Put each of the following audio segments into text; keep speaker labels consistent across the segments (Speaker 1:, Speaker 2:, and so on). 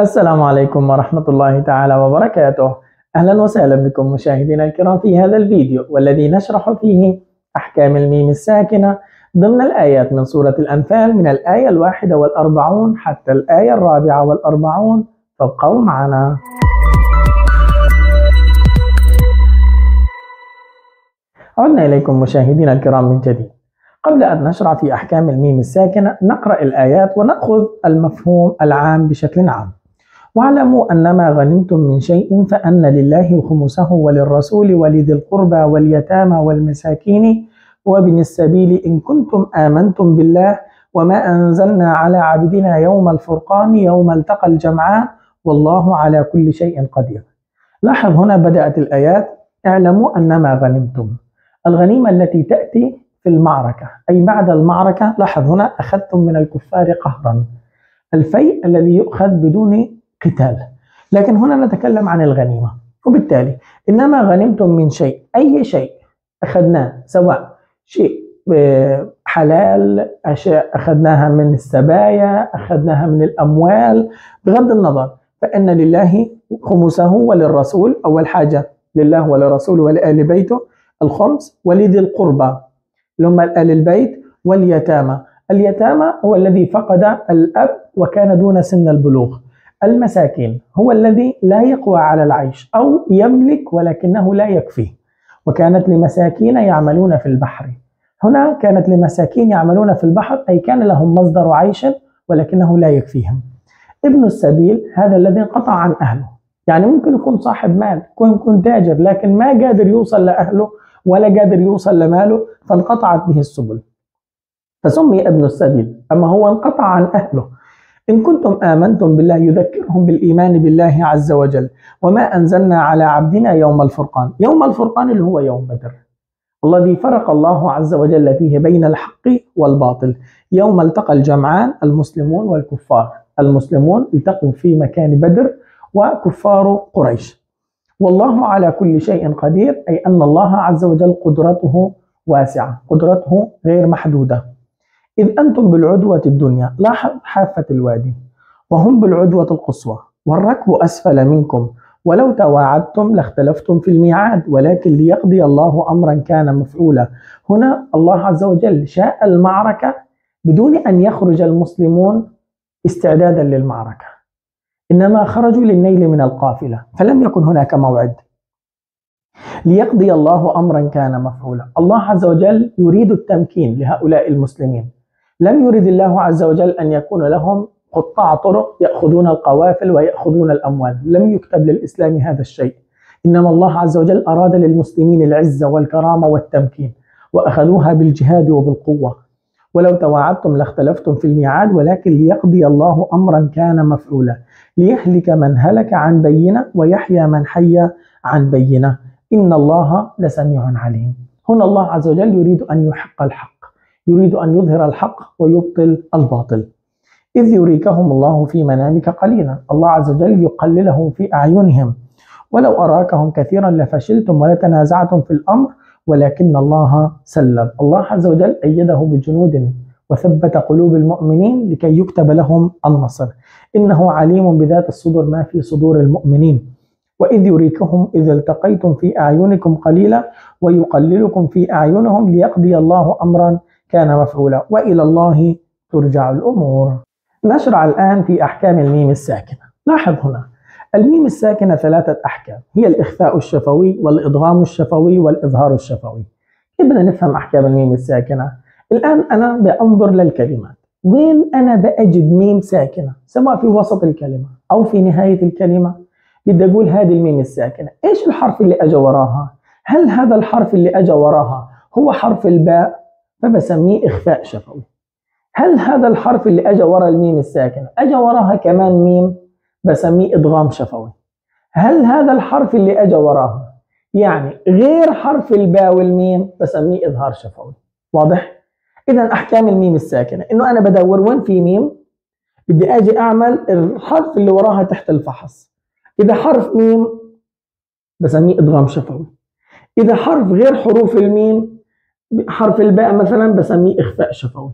Speaker 1: السلام عليكم ورحمة الله تعالى وبركاته. أهلا وسهلا بكم مشاهدينا الكرام في هذا الفيديو والذي نشرح فيه أحكام الميم الساكنة ضمن الآيات من سورة الأنفال من الآية الواحدة والأربعون حتى الآية الرابعة والأربعون. فابقوا معنا. عدنا إليكم مشاهدينا الكرام من جديد. قبل أن نشرع في أحكام الميم الساكنة نقرأ الآيات ونأخذ المفهوم العام بشكل عام. واعلموا أنما غنمتم من شيء فأن لله خمسه وللرسول ولذي القربى واليتامى والمساكين وابن السبيل إن كنتم آمنتم بالله وما أنزلنا على عبدنا يوم الفرقان يوم التقى الجمعان والله على كل شيء قدير. لاحظ هنا بدأت الآيات. اعلموا أنما غنمتم. الغنيمة التي تأتي في المعركة أي بعد المعركة لاحظ هنا أخذتم من الكفار قهرا. الفيء الذي يؤخذ بدون قتال لكن هنا نتكلم عن الغنيمة. وبالتالي إنما غنمتم من شيء أي شيء أخذناه سواء شيء حلال أشياء أخذناها من السبايا أخذناها من الأموال. بغض النظر فإن لله خمسه وللرسول أول حاجة لله ولرسوله ولآل بيته الخمس ولذي القربى. اللي هم آل البيت واليتامى. اليتامى هو الذي فقد الأب وكان دون سن البلوغ. المساكين هو الذي لا يقوى على العيش أو يملك ولكنه لا يكفيه وكانت لمساكين يعملون في البحر. هنا كانت لمساكين يعملون في البحر أي كان لهم مصدر عيش ولكنه لا يكفيهم. ابن السبيل هذا الذي انقطع عن أهله. يعني ممكن يكون صاحب مال يكون يكون تاجر لكن ما قادر يوصل لأهله ولا قادر يوصل لماله فانقطعت به السبل. فسمي ابن السبيل أما هو انقطع عن أهله. إن كنتم آمنتم بالله يذكرهم بالإيمان بالله عز وجل. وما أنزلنا على عبدنا يوم الفرقان. يوم الفرقان اللي هو يوم بدر. الذي فرق الله عز وجل فيه بين الحق والباطل. يوم التقى الجمعان المسلمون والكفار. المسلمون التقوا في مكان بدر وكفار قريش. والله على كل شيء قدير أي أن الله عز وجل قدرته واسعة. قدرته غير محدودة. إذ أنتم بالعدوة الدنيا لاحظ حافة الوادي وهم بالعدوة القصوى والركب أسفل منكم ولو تواعدتم لاختلفتم في الميعاد ولكن ليقضي الله أمرا كان مفعولا. هنا الله عز وجل شاء المعركة بدون أن يخرج المسلمون استعدادا للمعركة. إنما خرجوا للنيل من القافلة فلم يكن هناك موعد. ليقضي الله أمرا كان مفعولا. الله عز وجل يريد التمكين لهؤلاء المسلمين. لم يرد الله عز وجل أن يكون لهم قطاع طرق يأخذون القوافل ويأخذون الأموال. لم يكتب للإسلام هذا الشيء. إنما الله عز وجل أراد للمسلمين العزة والكرامة والتمكين وأخذوها بالجهاد وبالقوة. ولو تواعدتم لاختلفتم في الميعاد ولكن ليقضي الله أمرا كان مفعولا. ليهلك من هلك عن بينة ويحيى من حي عن بينة. إن الله لسميع عليم. هنا الله عز وجل يريد أن يحق الحق. يريد أن يظهر الحق ويبطل الباطل. إذ يريكهم الله في منامك قليلا. الله عز وجل يقللهم في أعينهم. ولو أراكهم كثيرا لفشلتم ولتنازعتم في الأمر ولكن الله سلم. الله عز وجل أيده بجنود وثبت قلوب المؤمنين لكي يكتب لهم النصر. إنه عليم بذات الصدور ما في صدور المؤمنين. وإذ يريكهم إذ التقيتم في أعينكم قليلا ويقللكم في أعينهم ليقضي الله أمرا كان مفعولا. وإلى الله ترجع الأمور. نشرع الآن في أحكام الميم الساكنة. لاحظ هنا. الميم الساكنة ثلاثة أحكام. هي الإخفاء الشفوي والإدغام الشفوي والإظهار الشفوي. كيف بدنا نفهم أحكام الميم الساكنة؟ الآن أنا بأنظر للكلمات. وين أنا بأجد ميم ساكنة؟ سواء في وسط الكلمة أو في نهاية الكلمة. بدي أقول هذه الميم الساكنة. إيش الحرف اللي أجى وراها؟ هل هذا الحرف اللي أجى وراها هو حرف الباء؟ فبسميه إخفاء شفوي. هل هذا الحرف اللي أجى ورا الميم الساكنة؟ أجى وراها كمان ميم بسميه إدغام شفوي. هل هذا الحرف اللي أجى وراها يعني غير حرف الباء والميم بسميه إظهار شفوي؟ واضح؟ إذا أحكام الميم الساكنة. إنه أنا بدور وين في ميم؟ بدي أجي أعمل الحرف اللي وراها تحت الفحص. إذا حرف ميم بسميه إدغام شفوي. إذا حرف غير حروف الميم حرف الباء مثلا بسميه إخفاء شفوي.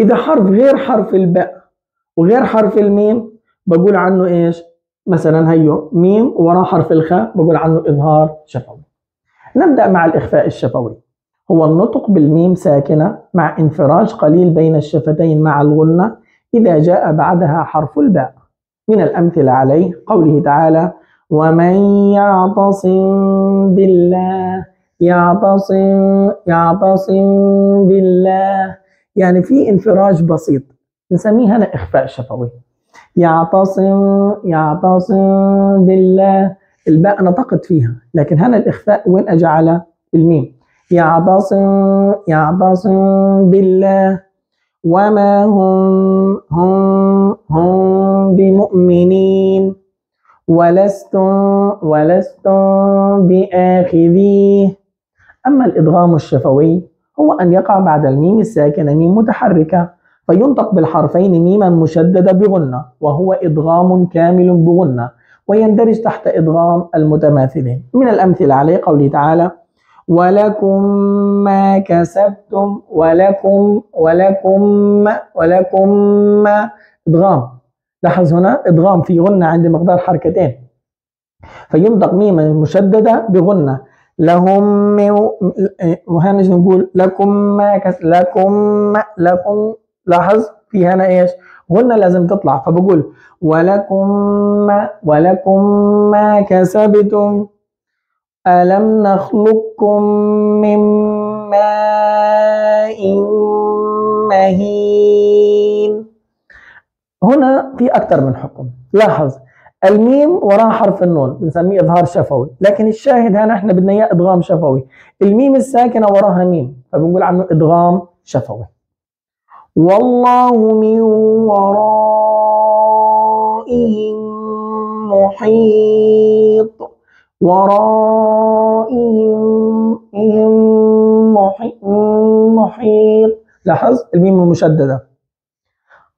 Speaker 1: إذا حرف غير حرف الباء وغير حرف الميم بقول عنه إيش؟ مثلا هيو ميم وراه حرف الخاء بقول عنه إظهار شفوي. نبدأ مع الإخفاء الشفوي. هو النطق بالميم ساكنة مع انفراج قليل بين الشفتين مع الغنة إذا جاء بعدها حرف الباء. من الأمثلة عليه قوله تعالى ومن يعتصم بالله يعتصم يعتصم بالله. يعني في انفراج بسيط. نسميه هنا إخفاء شفوي. يعتصم يعتصم بالله. الباء نطقت فيها لكن هنا الإخفاء وين أجى الميم يعتصم يعتصم بالله. وما هم هم هم بمؤمنين. ولستم ولستم بآخذيه. أما الإدغام الشفوي هو أن يقع بعد الميم الساكنة ميم متحركة فينطق بالحرفين ميما مشددة بغنة وهو إدغام كامل بغنة ويندرج تحت إدغام المتماثلين. من الأمثلة عليه قوله تعالى ولكم ما كسبتم ولكم ولكم ولكم ما إدغام. لاحظ هنا إدغام في غنة عند مقدار حركتين. فينطق ميما مشددة بغنة لهم وهنا نقول لكم ما كس لكم ما لكم لاحظ في هنا إيش؟ غنة لازم تطلع فبقول ولكم ما ولكم ما كسبتم ألم نخلقكم من ماء مهين؟ هنا في أكثر من حكم لاحظ الميم وراه حرف النون بنسميه إظهار شفوي. لكن الشاهد هنا إحنا بدنا إياه إدغام شفوي. الميم الساكنة وراها ميم فبنقول عنه إدغام شفوي. والله من ورائهم محيط. ورائهم محيط. لاحظ؟ الميم المشددة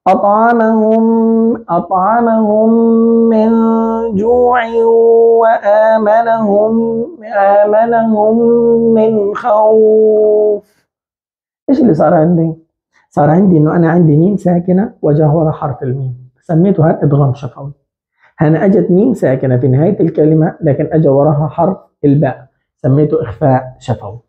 Speaker 1: أطعمهم أطعمهم من جوع وآمنهم آمنهم من خوف. إيش اللي صار عندي؟ صار عندي إنه أنا عندي ميم ساكنة وجاء ورا حرف الميم. سميتها إدغام شفوي. هنا أجت ميم ساكنة في نهاية الكلمة لكن اجى وراها حرف الباء. سميته إخفاء شفوي.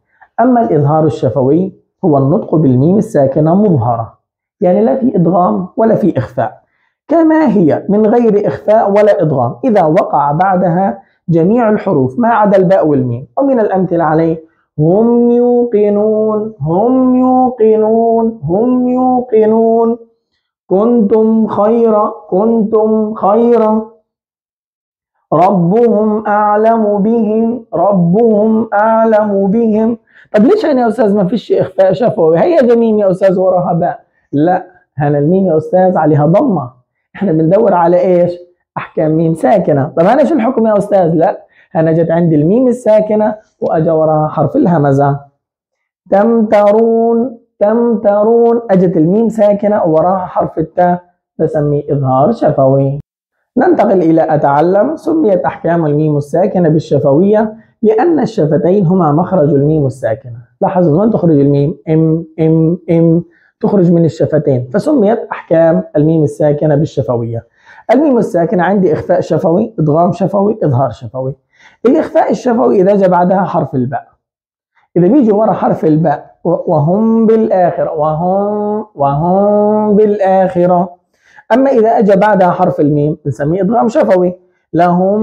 Speaker 1: أما الإظهار الشفوي هو النطق بالميم الساكنة مظهرة. يعني لا في إدغام ولا في إخفاء. كما هي من غير إخفاء ولا إدغام. إذا وقع بعدها جميع الحروف ما عدا الباء والميم. ومن الأمثلة عليه هم يوقنون هم يوقنون هم يوقنون. كنتم خير كنتم خير. ربهم أعلم بهم ربهم أعلم بهم. طب ليش هنا يا أستاذ ما فيش إخفاء شفوي؟ هي جميم يا أستاذ وراها باء لا هنا الميم يا أستاذ عليها ضمة؟ إحنا بندور على إيش؟ أحكام ميم ساكنة. طب هنا شو الحكم يا أستاذ؟ لا هنا جت عندي الميم الساكنة وأجا وراها حرف الهمزة. تمترون تمترون أجت الميم ساكنة وراها حرف التاء بسميه إظهار شفوي. ننتقل إلى أتعلم. سميت أحكام الميم الساكنة بالشفوية لأن الشفتين هما مخرج الميم الساكنة. لاحظوا من تخرج الميم؟ إم إم إم. تخرج من الشفتين. فسميت أحكام الميم الساكنة بالشفوية. الميم الساكنة عندي إخفاء شفوي إدغام شفوي إظهار شفوي. الإخفاء الشفوي إذا جاء بعدها حرف الباء. إذا بيجي ورا حرف الباء وهم بالآخرة وهم وهم بالآخرة. أما إذا أجى بعدها حرف الميم نسميه إدغام شفوي. لهم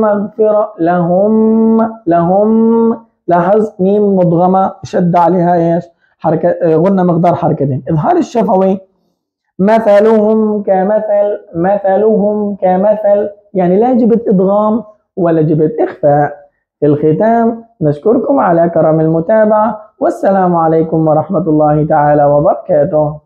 Speaker 1: مغفرة لهم لهم لاحظ ميم مدغمة شد عليها إيش؟ حركة غنى مقدار حركتين. إظهار الشفوي مثلهم كمثل مثلهم كمثل. يعني لا جبت إدغام ولا جبت إخفاء في الختام نشكركم على كرم المتابعة والسلام عليكم ورحمة الله تعالى وبركاته.